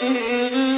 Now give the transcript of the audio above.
Mm-hmm.